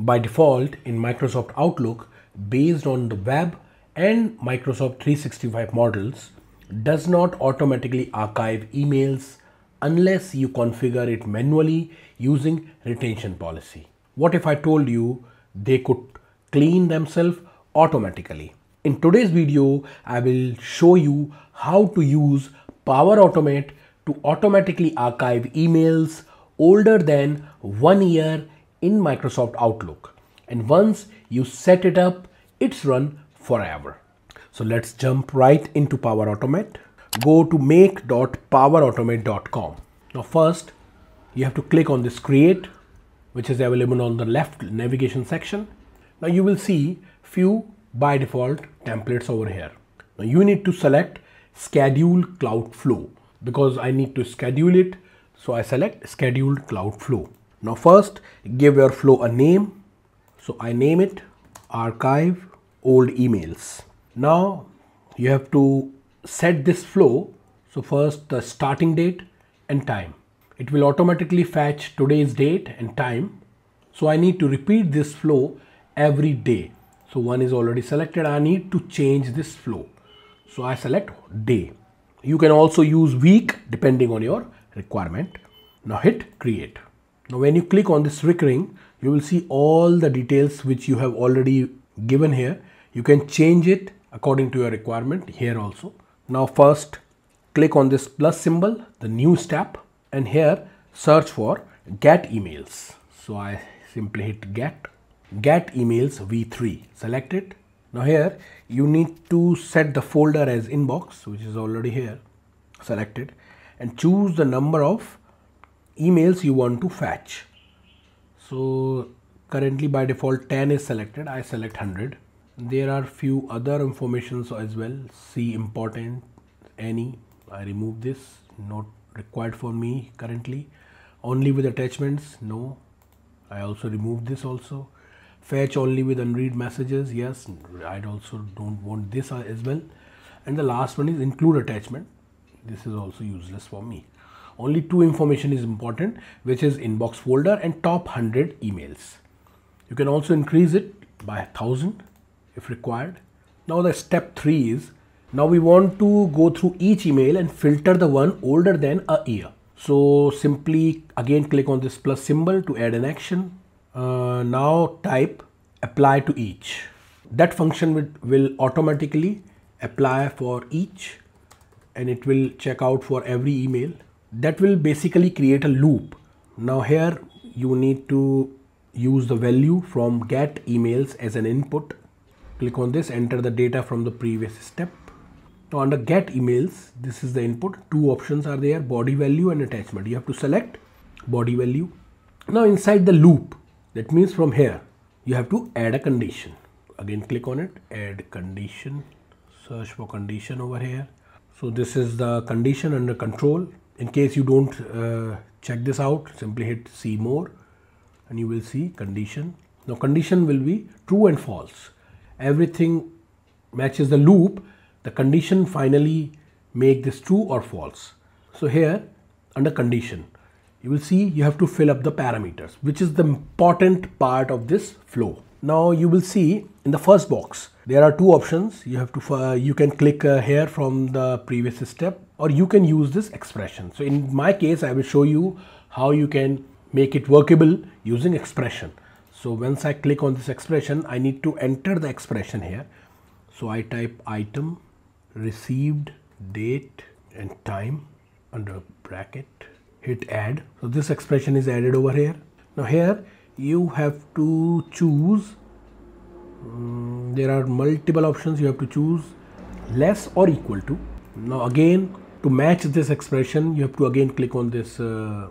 by default in Microsoft Outlook based on the web and Microsoft 365 models does not automatically archive emails unless you configure it manually using retention policy. What if I told you they could clean themselves automatically? In today's video, I will show you how to use Power Automate to automatically archive emails older than one year in Microsoft Outlook. And once you set it up, it's run forever. So let's jump right into Power Automate. Go to make.powerautomate.com. Now first, you have to click on this create, which is available on the left navigation section. Now you will see few by default templates over here. Now you need to select schedule cloud flow because I need to schedule it. So I select scheduled cloud flow. Now first give your flow a name. So I name it archive old emails. Now you have to set this flow. So first the starting date and time. It will automatically fetch today's date and time. So I need to repeat this flow every day. So one is already selected. I need to change this flow. So I select day. You can also use week depending on your requirement. Now hit create. Now when you click on this recurring, you will see all the details which you have already given here. You can change it according to your requirement here also. Now first click on this plus symbol, the new step and here search for get emails. So I simply hit get, get emails v3, select it. Now here you need to set the folder as inbox which is already here selected and choose the number of emails you want to fetch. So currently by default 10 is selected, I select 100. There are few other informations as well, see important, any, I remove this, not required for me currently. Only with attachments, no, I also remove this also. Fetch only with unread messages, yes, I also don't want this as well. And the last one is include attachment. This is also useless for me only two information is important which is inbox folder and top 100 emails. You can also increase it by 1000 if required. Now the step 3 is now we want to go through each email and filter the one older than a year. So simply again click on this plus symbol to add an action. Uh, now type apply to each. That function will, will automatically apply for each and it will check out for every email that will basically create a loop. Now here you need to use the value from get emails as an input. Click on this, enter the data from the previous step. Now under get emails, this is the input. Two options are there, body value and attachment. You have to select body value. Now inside the loop, that means from here, you have to add a condition. Again, click on it, add condition, search for condition over here. So this is the condition under control in case you don't uh, check this out simply hit see more and you will see condition. Now condition will be true and false. Everything matches the loop. The condition finally make this true or false. So here under condition you will see you have to fill up the parameters which is the important part of this flow. Now you will see in the first box there are two options you have to uh, you can click uh, here from the previous step or you can use this expression. So in my case, I will show you how you can make it workable using expression. So once I click on this expression, I need to enter the expression here. So I type item received date and time under bracket hit add. So this expression is added over here. Now here you have to choose um, there are multiple options you have to choose less or equal to. Now again to match this expression you have to again click on this uh,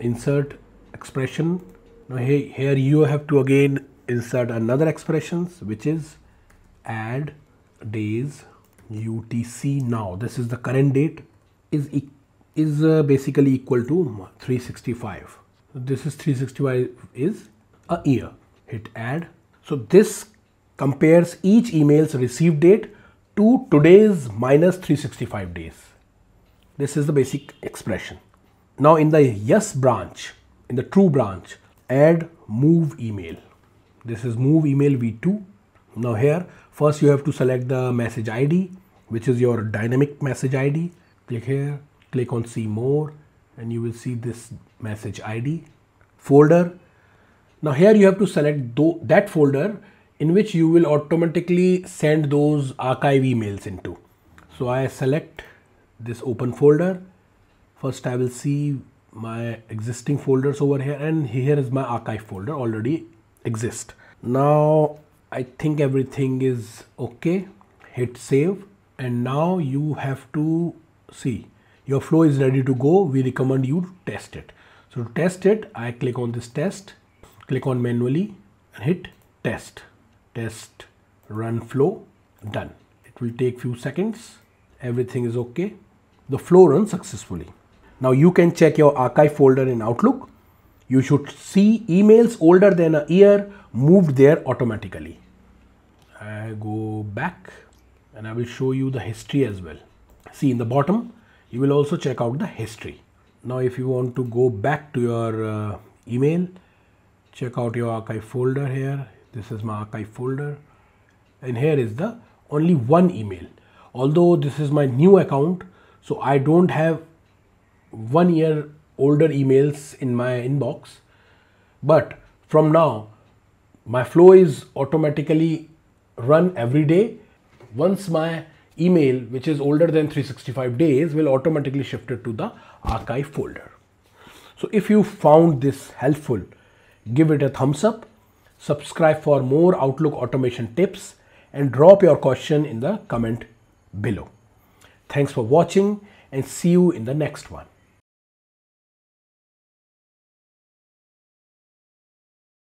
insert expression. Now here, here you have to again insert another expressions which is add days UTC now. This is the current date is is uh, basically equal to 365 this is 365 is a year. Hit add. So this compares each email's received date to today's minus 365 days this is the basic expression. Now in the yes branch, in the true branch, add move email. this is move email v2 now here first you have to select the message id which is your dynamic message id click here click on see more and you will see this message id folder now here you have to select that folder in which you will automatically send those archive emails into. So i select this open folder. First i will see my existing folders over here and here is my archive folder already exist. Now I think everything is okay. Hit save. And now you have to see. Your flow is ready to go. We recommend you test it. So to test it I click on this test click on manually and hit test test run flow done it will take few seconds everything is okay the flow runs successfully now you can check your archive folder in Outlook. You should see emails older than a year moved there automatically. I go back and I will show you the history as well. See in the bottom, you will also check out the history. Now if you want to go back to your uh, email, check out your archive folder here. This is my archive folder. And here is the only one email. Although this is my new account, so I don't have one year older emails in my inbox. But from now my flow is automatically run every day. Once my email which is older than 365 days will automatically shift it to the archive folder. So if you found this helpful give it a thumbs up subscribe for more outlook automation tips and drop your question in the comment below. Thanks for watching and see you in the next one